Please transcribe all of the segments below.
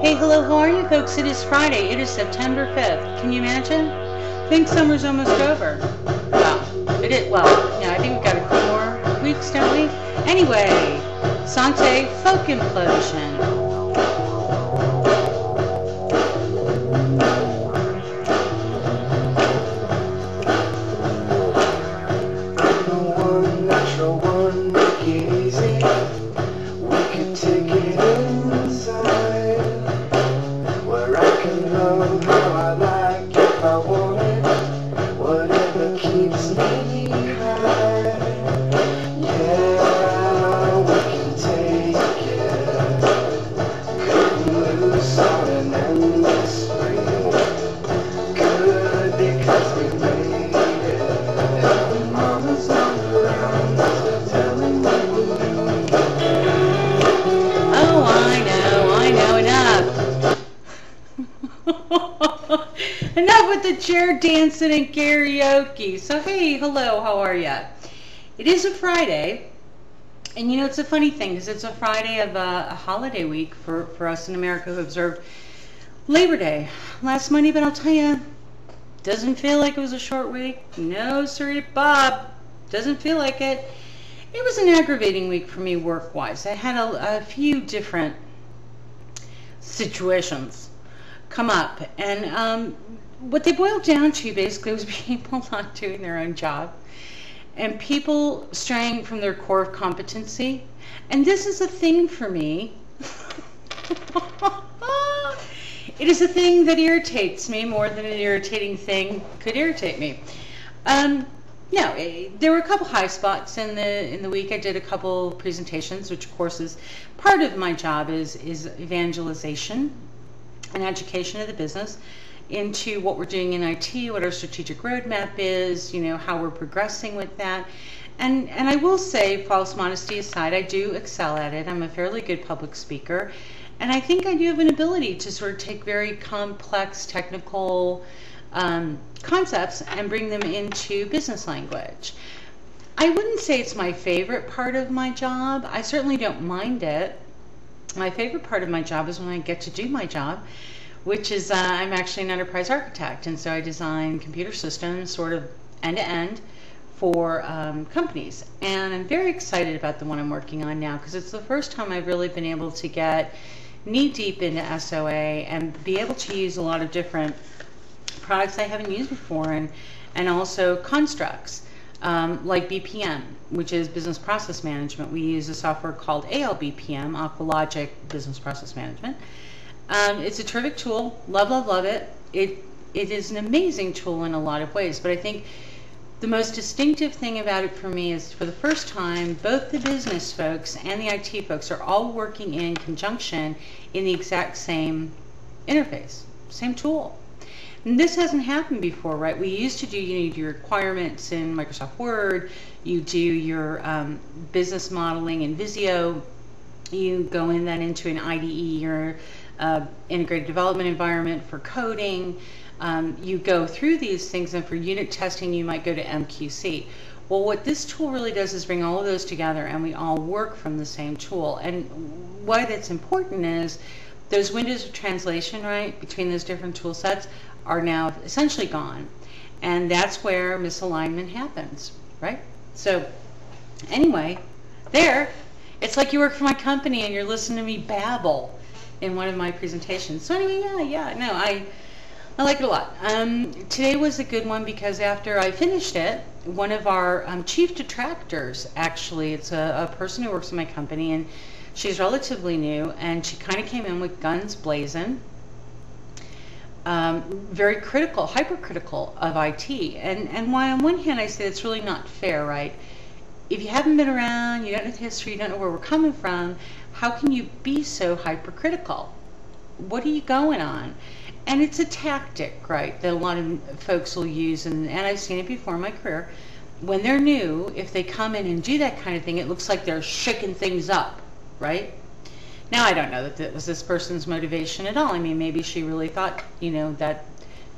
Hey, hello, how are you folks? It is Friday. It is September 5th. Can you imagine? I think summer's almost over. Well, it is, well, yeah, I think we've got a few more weeks, don't we? Anyway, Sante Folk Implosion. Chair dancing and karaoke. So, hey, hello, how are you? It is a Friday, and you know, it's a funny thing because it's a Friday of a, a, holiday week for, for us in America who observed Labor Day last Monday, but I'll tell you, doesn't feel like it was a short week. No, sir, Bob. Doesn't feel like it. It was an aggravating week for me work wise. I had a, a few different situations come up, and um, what they boiled down to basically was people not doing their own job and people straying from their core competency. And this is a thing for me. it is a thing that irritates me more than an irritating thing could irritate me. Um, no, eh, there were a couple high spots in the in the week. I did a couple presentations, which of course is part of my job is is evangelization and education of the business into what we're doing in IT, what our strategic roadmap is, you know, how we're progressing with that. And, and I will say, false modesty aside, I do excel at it. I'm a fairly good public speaker. And I think I do have an ability to sort of take very complex technical um, concepts and bring them into business language. I wouldn't say it's my favorite part of my job. I certainly don't mind it. My favorite part of my job is when I get to do my job which is uh, I'm actually an enterprise architect, and so I design computer systems sort of end to end for um, companies. And I'm very excited about the one I'm working on now because it's the first time I've really been able to get knee deep into SOA and be able to use a lot of different products I haven't used before and, and also constructs. Um, like BPM, which is Business Process Management. We use a software called ALBPM, Aqualogic Business Process Management. Um, it's a terrific tool. Love, love, love it. It it is an amazing tool in a lot of ways. But I think the most distinctive thing about it for me is for the first time, both the business folks and the IT folks are all working in conjunction in the exact same interface, same tool. And this hasn't happened before, right? We used to do you know, your requirements in Microsoft Word, you do your um, business modeling in Visio, you go in then into an IDE or uh, integrated development environment for coding. Um, you go through these things, and for unit testing, you might go to MQC. Well, what this tool really does is bring all of those together, and we all work from the same tool. And why that's important is those windows of translation, right, between those different tool sets are now essentially gone. And that's where misalignment happens, right? So, anyway, there, it's like you work for my company and you're listening to me babble in one of my presentations. So anyway, yeah, yeah, no, I I like it a lot. Um, today was a good one because after I finished it, one of our um, chief detractors, actually, it's a, a, person who works in my company, and she's relatively new, and she kind of came in with guns blazing, um, very critical, hypercritical of IT. And and why on one hand I say it's really not fair, right? If you haven't been around, you don't know the history, you don't know where we're coming from, how can you be so hypercritical? What are you going on? And it's a tactic, right, that a lot of folks will use, and, and I've seen it before in my career. When they're new, if they come in and do that kind of thing, it looks like they're shaking things up, right? Now, I don't know that that was this person's motivation at all. I mean, maybe she really thought, you know, that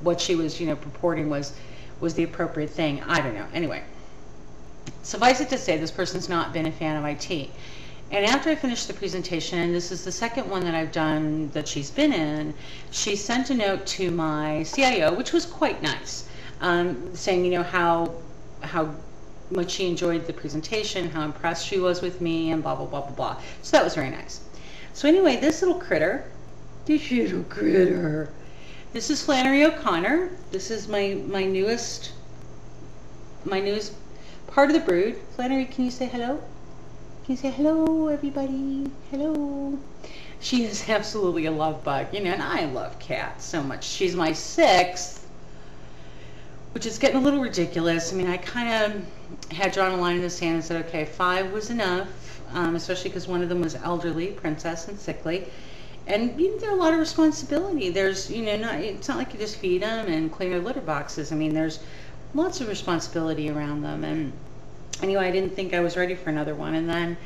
what she was, you know, purporting was was the appropriate thing. I don't know. Anyway, suffice it to say, this person's not been a fan of IT. And after I finished the presentation, this is the second one that I've done that she's been in, she sent a note to my CIO, which was quite nice, um, saying, you know, how how much she enjoyed the presentation, how impressed she was with me, and blah blah blah blah blah. So that was very nice. So anyway, this little critter, this little critter, this is Flannery O'Connor. This is my my newest my newest part of the brood. Flannery, can you say hello? Say hello, everybody? Hello. She is absolutely a love bug, you know, and I love cats so much. She's my sixth, which is getting a little ridiculous. I mean, I kind of had drawn a line in the sand and said, okay, five was enough, um, especially because one of them was elderly, princess, and sickly. And you know, there's a lot of responsibility. There's, you know, not it's not like you just feed them and clean their litter boxes. I mean, there's lots of responsibility around them, and anyway, I didn't think I was ready for another one. And then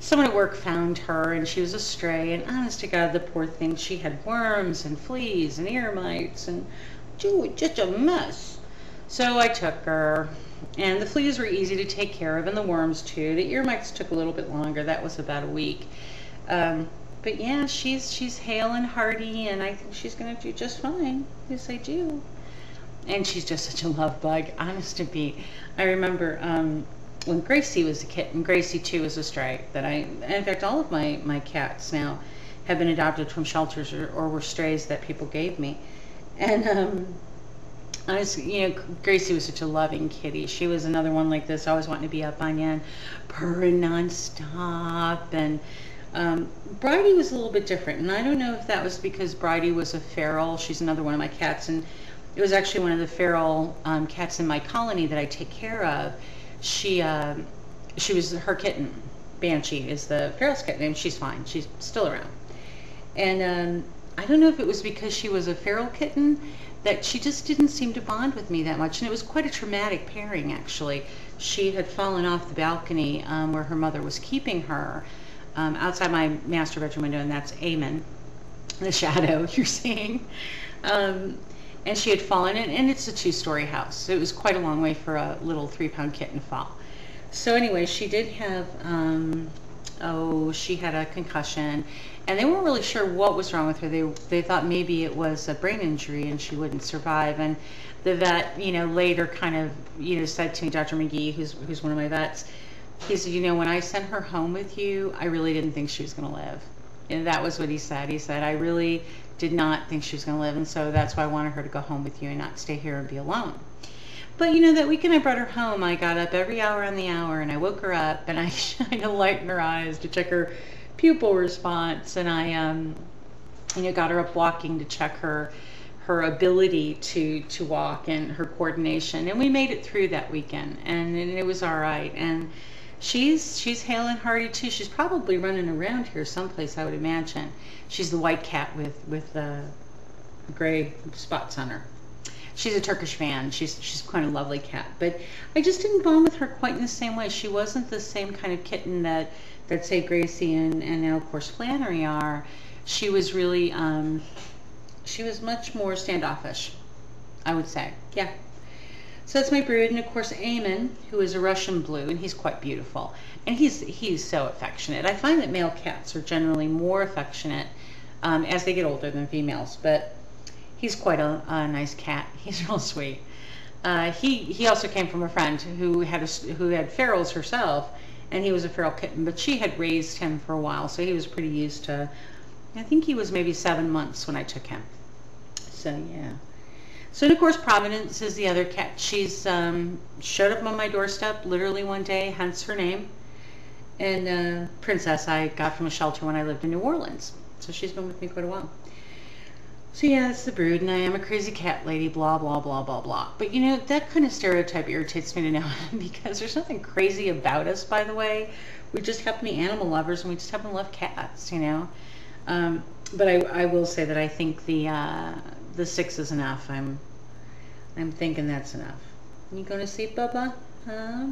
someone at work found her and she was a stray. And honest to God, the poor thing, she had worms and fleas and ear mites and just a mess. So I took her. And the fleas were easy to take care of, and the worms too. The ear mites took a little bit longer. That was about a week. Um, but yeah, she's she's hale and hearty, and I think she's going to do just fine. Yes, I do. And she's just such a love bug. Honest to be, I remember um, when Gracie was a kitten, Gracie too was a stray. That I, in fact, all of my my cats now have been adopted from shelters or, or were strays that people gave me. And um, I was, you know, Gracie was such a loving kitty. She was another one like this, always wanting to be up on you and purring nonstop. And um, Bridie was a little bit different, and I don't know if that was because Bridie was a feral. She's another one of my cats, and it was actually one of the feral um, cats in my colony that I take care of she uh, she was her kitten. Banshee is the feral kitten, and she's fine. She's still around. And um, I don't know if it was because she was a feral kitten that she just didn't seem to bond with me that much. And it was quite a traumatic pairing, actually. She had fallen off the balcony um, where her mother was keeping her um, outside my master bedroom window, and that's Eamon, the shadow you're seeing. Um, and she had fallen in, and it's a two-story house. It was quite a long way for a little three-pound kitten to fall. So anyway, she did have, um, oh, she had a concussion, and they weren't really sure what was wrong with her. They they thought maybe it was a brain injury and she wouldn't survive. And the vet, you know, later kind of, you know, said to me, Dr. McGee, who's who's one of my vets, he said, you know, when I sent her home with you, I really didn't think she was going to live. And that was what he said. He said, I really did not think she was going to live, and so that's why I wanted her to go home with you and not stay here and be alone. But you know, that weekend I brought her home, I got up every hour on the hour and I woke her up and I shined a light in her eyes to check her pupil response and I, um, you know, got her up walking to check her her ability to to walk and her coordination and we made it through that weekend and, and it was all right and she's she's hale and hearty too. She's probably running around here someplace, I would imagine. She's the white cat with with the gray spots on her. She's a Turkish Van. She's she's quite a lovely cat, but I just didn't bond with her quite in the same way. She wasn't the same kind of kitten that that say Gracie and and now of course Flannery are. She was really um, she was much more standoffish, I would say. Yeah. So that's my brood, and of course Eamon, who is a Russian blue, and he's quite beautiful. And he's he's so affectionate. I find that male cats are generally more affectionate um, as they get older than females, but he's quite a, a nice cat. He's real sweet. Uh, he he also came from a friend who had a, who had ferals herself, and he was a feral kitten, but she had raised him for a while, so he was pretty used to. I think he was maybe seven months when I took him. So yeah. So, of course, Providence is the other cat. She's um, showed up on my doorstep literally one day, hence her name. And uh, Princess I got from a shelter when I lived in New Orleans. So she's been with me quite a while. So yeah, that's the brood, and I am a crazy cat lady, blah, blah, blah, blah, blah. But you know, that kind of stereotype irritates me to know because there's nothing crazy about us, by the way. We just happen to be animal lovers, and we just happen to love cats, you know. Um, but I, I will say that I think the uh, the six is enough. I'm I'm thinking that's enough. You going to sleep, Bubba? Huh?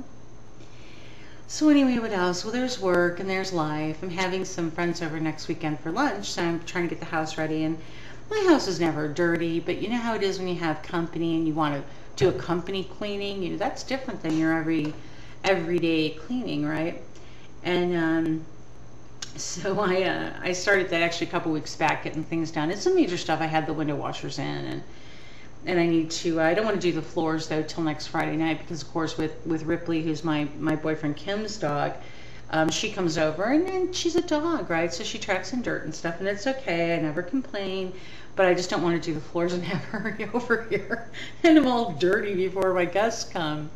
So anyway, what else? Well, there's work and there's life. I'm having some friends over next weekend for lunch, so I'm trying to get the house ready. And my house is never dirty, but you know how it is when you have company and you want to do a company cleaning. You know that's different than your every everyday cleaning, right? And um, so I uh, I started that actually a couple weeks back, getting things done. It's some major stuff. I had the window washers in, and and I need to. I don't want to do the floors though till next Friday night because of course with with Ripley, who's my my boyfriend Kim's dog. Um, she comes over and, and she's a dog, right? So she tracks in dirt and stuff, and it's okay. I never complain, but I just don't want to do the floors and have her over here and I'm all dirty before my guests come.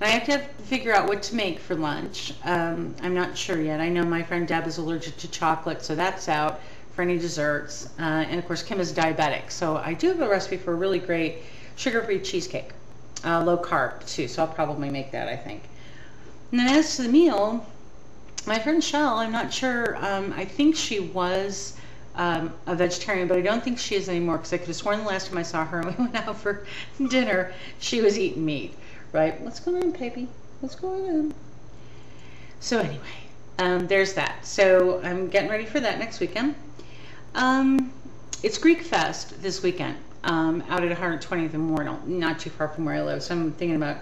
And I have to have, figure out what to make for lunch. Um, I'm not sure yet. I know my friend Deb is allergic to chocolate, so that's out for any desserts. Uh, and of course, Kim is diabetic, so I do have a recipe for a really great sugar-free cheesecake, uh, low carb too. So I'll probably make that, I think. And then as to the meal, my friend Shell, I'm not sure. Um, I think she was um, a vegetarian, but I don't think she is anymore because I could have sworn the last time I saw her and we went out for dinner, she was eating meat. Right? What's going on, baby? What's going on? So anyway, um, there's that. So I'm getting ready for that next weekend. Um, it's Greek Fest this weekend um, out at 120th and Mornell, not too far from where I live. So I'm thinking about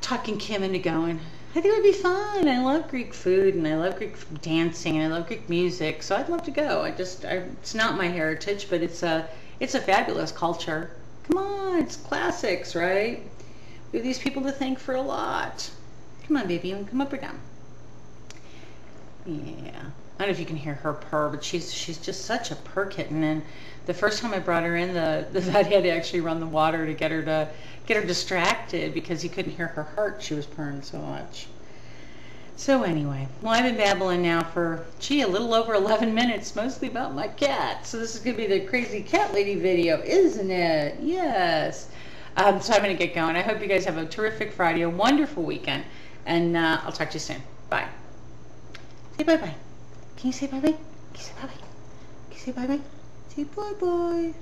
talking Kim into going. I think it would be fun. I love Greek food and I love Greek dancing and I love Greek music. So I'd love to go. I just, I, it's not my heritage, but it's a, it's a fabulous culture. Come on, it's classics, right? These people to thank for a lot. Come on, baby, come up or down. Yeah. I don't know if you can hear her purr, but she's she's just such a purr kitten. And the first time I brought her in, the the vet had to actually run the water to get her to get her distracted because he couldn't hear her heart. She was purring so much. So anyway, well I've been babbling now for gee a little over 11 minutes, mostly about my cat. So this is gonna be the crazy cat lady video, isn't it? Yes. Um, so I'm gonna get going. I hope you guys have a terrific Friday, a wonderful weekend, and uh, I'll talk to you soon. Bye. Say bye bye. Can you say bye bye? Can you say bye bye? Can you say bye bye? Say bye bye.